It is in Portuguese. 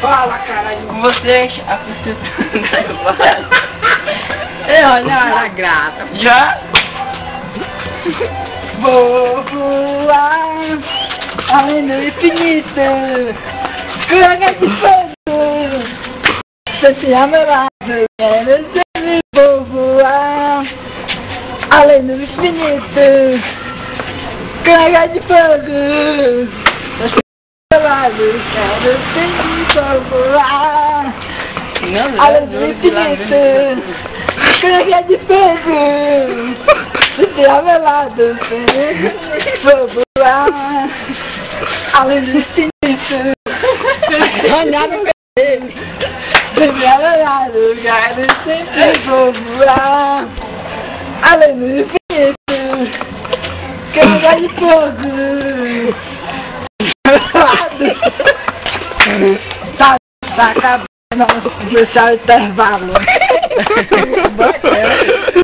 Fala, caralho. Com vocês, a prostituta bairro. É, olha a grata. Já? Vou voar além do infinito. Canga de fogo. Se ama lá. Quero sempre vou voar além do infinito. Canga de fogo. Você se ama lá. Quero sempre vou voar Não, além do infinito. Canga de fogo. Se avelado, vou voar além do infinito. Olhar no cabelo. Se avelado, quero sempre vou voar além do infinito. Canga de fogo. Saca, no, resalta, vamos.